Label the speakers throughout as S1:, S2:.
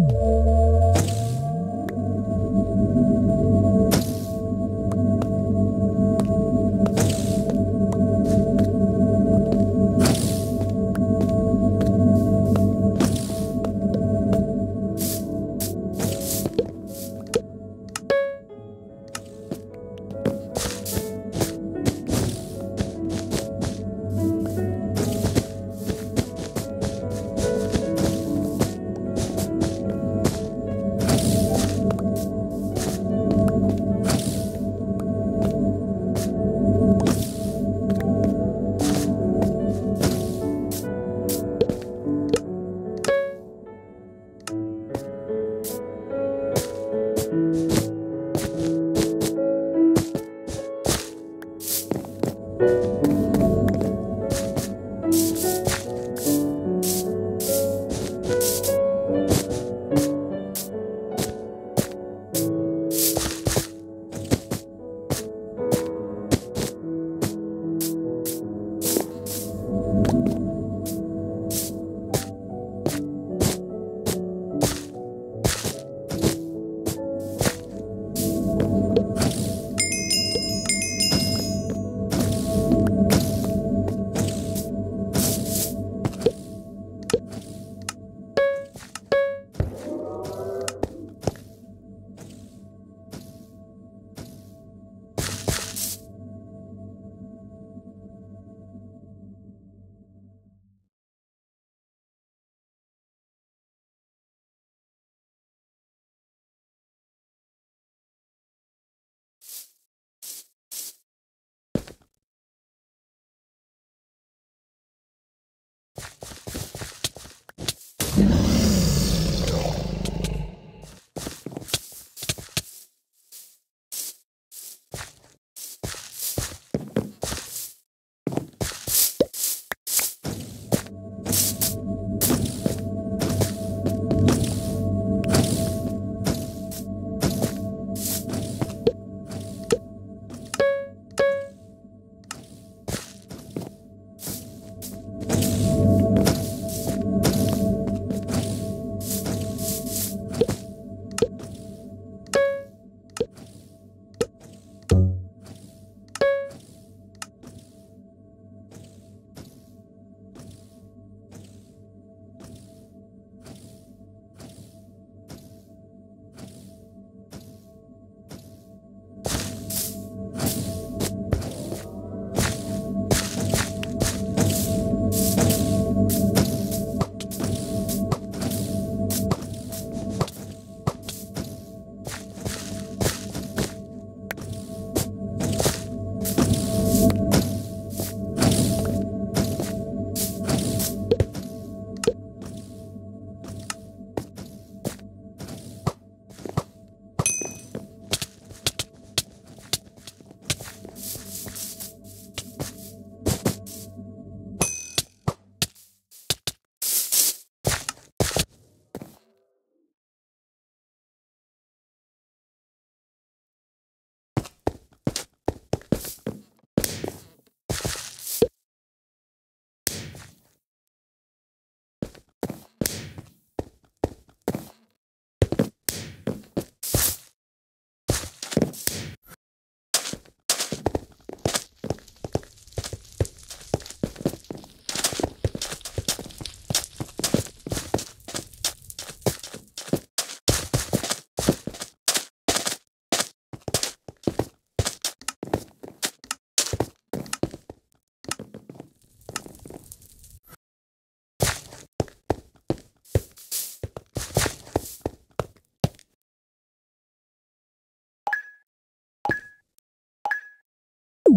S1: Música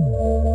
S1: Ooh.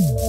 S1: Ooh.